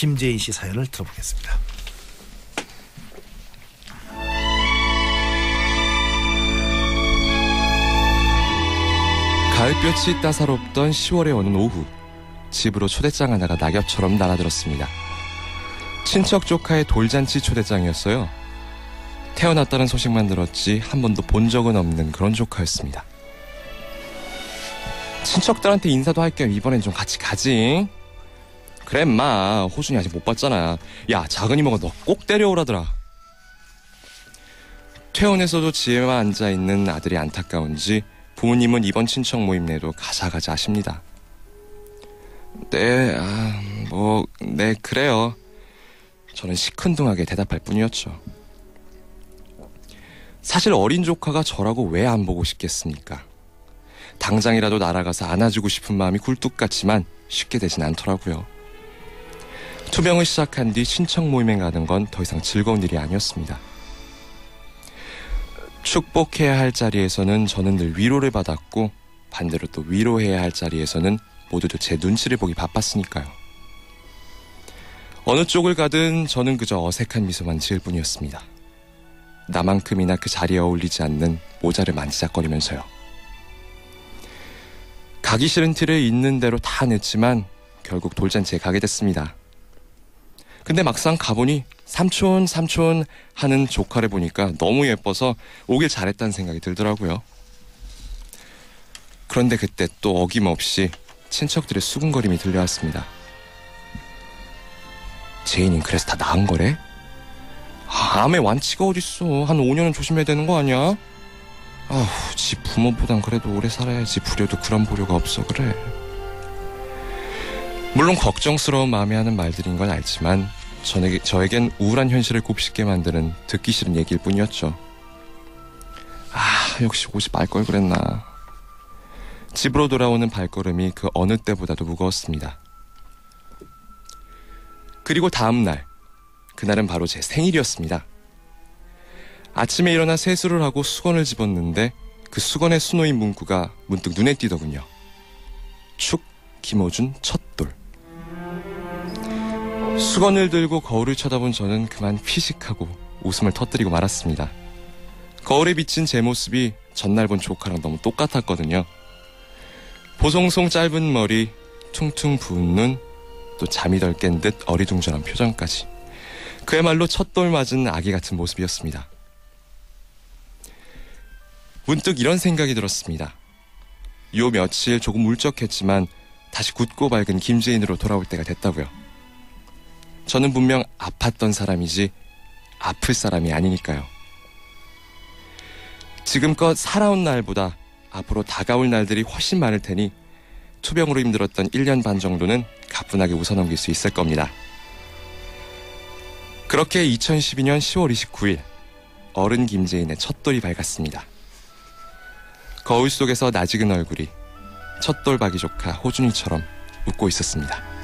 김재인 씨 사연을 들어보겠습니다. 가을볕이 따사롭던 10월의 어느 오후 집으로 초대장 하나가 낙엽처럼 날아들었습니다. 친척 조카의 돌잔치 초대장이었어요. 태어났다는 소식만 들었지 한 번도 본 적은 없는 그런 조카였습니다. 친척들한테 인사도 할 겸 이번엔 좀 같이 가지. 그래 마 호준이 아직 못 봤잖아. 야 작은 이모가 너 꼭 데려오라더라. 퇴원에서도 집에만 앉아있는 아들이 안타까운지 부모님은 이번 친척 모임 내도 가자가자 하십니다. 네, 아, 뭐, 네, 그래요. 저는 시큰둥하게 대답할 뿐이었죠. 사실 어린 조카가 저라고 왜 안 보고 싶겠습니까? 당장이라도 날아가서 안아주고 싶은 마음이 굴뚝 같지만 쉽게 되진 않더라고요. 투병을 시작한 뒤 친척 모임에 가는 건 더 이상 즐거운 일이 아니었습니다. 축복해야 할 자리에서는 저는 늘 위로를 받았고 반대로 또 위로해야 할 자리에서는 모두들 제 눈치를 보기 바빴으니까요. 어느 쪽을 가든 저는 그저 어색한 미소만 지을 뿐이었습니다. 나만큼이나 그 자리에 어울리지 않는 모자를 만지작거리면서요. 가기 싫은 티를 있는 대로 다 냈지만 결국 돌잔치에 가게 됐습니다. 근데 막상 가보니 삼촌 삼촌 하는 조카를 보니까 너무 예뻐서 오길 잘했다는 생각이 들더라고요. 그런데 그때 또 어김없이 친척들의 수군거림이 들려왔습니다. 제인님 그래서 다 나은 거래? 아, 암의 완치가 어딨어. 한 5년은 조심해야 되는 거 아니야? 아우, 지 부모보단 그래도 오래 살아야지. 부려도 그런 보려가 없어 그래. 물론 걱정스러운 마음에 하는 말들인 건 알지만 저에게, 저에겐 우울한 현실을 곱씹게 만드는 듣기 싫은 얘기일 뿐이었죠. 아, 역시 옷이 말걸 그랬나. 집으로 돌아오는 발걸음이 그 어느 때보다도 무거웠습니다. 그리고 다음 날, 그날은 바로 제 생일이었습니다. 아침에 일어나 세수를 하고 수건을 집었는데 그 수건에 수놓인 문구가 문득 눈에 띄더군요. 축 김호준 첫돌. 수건을 들고 거울을 쳐다본 저는 그만 피식하고 웃음을 터뜨리고 말았습니다. 거울에 비친 제 모습이 전날 본 조카랑 너무 똑같았거든요. 보송송 짧은 머리, 퉁퉁 부은 눈, 또 잠이 덜 깬 듯 어리둥절한 표정까지. 그야말로 첫돌 맞은 아기 같은 모습이었습니다. 문득 이런 생각이 들었습니다. 요 며칠 조금 울적했지만 다시 굳고 밝은 김재인으로 돌아올 때가 됐다고요. 저는 분명 아팠던 사람이지 아플 사람이 아니니까요. 지금껏 살아온 날보다 앞으로 다가올 날들이 훨씬 많을 테니 투병으로 힘들었던 1년 반 정도는 가뿐하게 웃어넘길 수 있을 겁니다. 그렇게 2012년 10월 29일 어른 김재인의 첫돌이 밝았습니다. 거울 속에서 나직은 얼굴이 첫돌 박이 조카 호준이처럼 웃고 있었습니다.